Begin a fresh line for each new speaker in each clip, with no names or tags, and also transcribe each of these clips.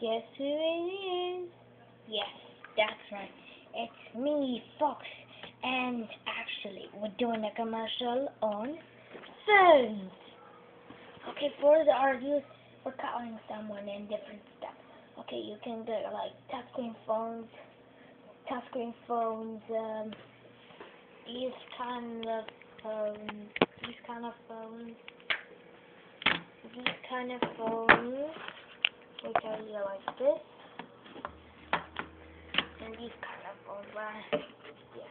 Guess who it is? Yes, that's right. It's me, Fox. And actually, we're doing a commercial on phones. Okay, for the argues, we're calling someone in different stuff. Okay, you can get like touchscreen phones, touchscreen phones, um, these kind of phones, these kind of phones, these kind of phones, which are either like this, and these kind of right? Yeah.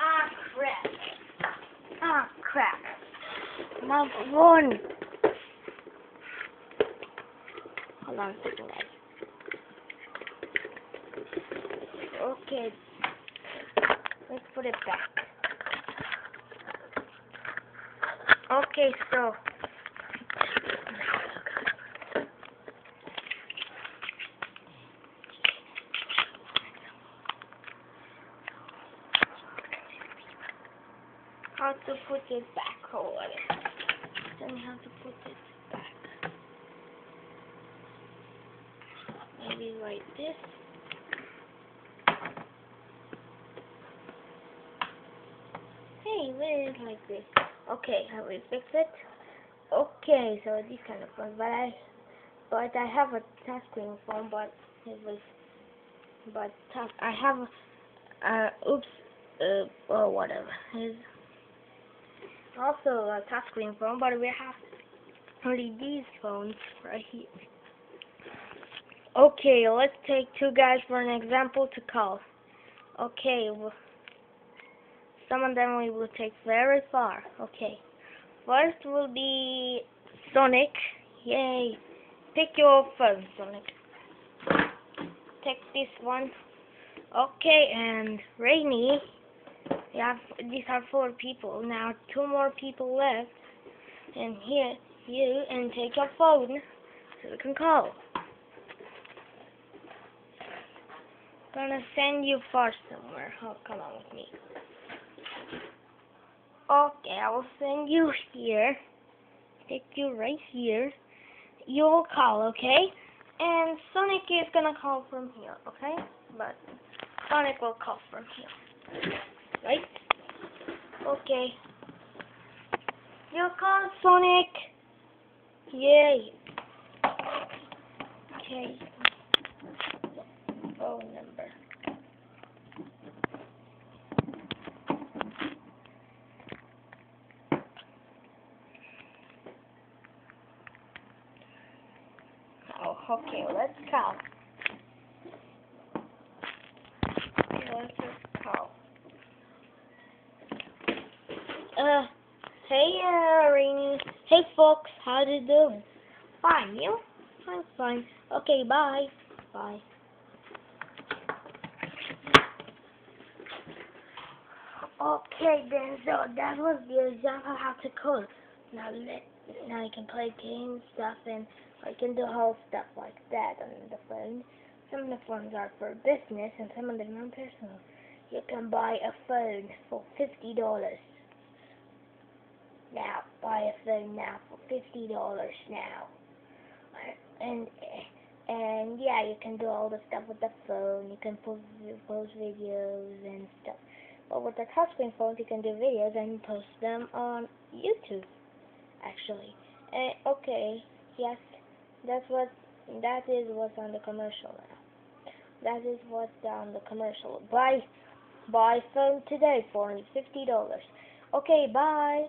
Ah, crap. Ah, crap. My phone. Hold on a second, guys. Okay. Let's put it back. Okay, so. How to put it back or whatever. Tell me how to put it back. Maybe like this. Hey, where is like this? Okay, how we fix it? Okay, so this kind of phones, but I, but I have a touchscreen phone, but it was, but touch, I have, uh, oops, uh, or whatever. It's also a touchscreen phone, but we have only these phones right here. Okay, let's take two guys for an example to call. Okay, well, some of them we will take very far. Okay. First will be Sonic. Yay. Pick your phone, Sonic. Take this one. Okay, and Rainy. We have, these are four people. Now two more people left. And here, you, and take your phone so we can call. Gonna send you far somewhere. Oh, come on with me. Okay, I will send you here. Take you right here. You'll call, okay? And Sonic is gonna call from here, okay? But Sonic will call from here. Right? Okay. You call Sonic. Yay. Okay. Phone number. Oh, okay, let's call. Let's just call. Uh, hey, uh, Rainy. Hey, Fox. how you doing? Fine, you? I'm fine. Okay, bye. Bye. Okay, then, so that was the example how to code. Now let, now you can play games, stuff, and I can do whole stuff like that on the phone. Some of the phones are for business and some of them are personal. You can buy a phone for fifty dollars. Now a now for fifty dollars now. And and yeah, you can do all the stuff with the phone. You can post post videos and stuff. But with the touchscreen phones, you can do videos and post them on YouTube. Actually, and okay, yes, that's what that is what's on the commercial now. That is what's on the commercial. Buy buy phone today for fifty dollars. Okay, bye.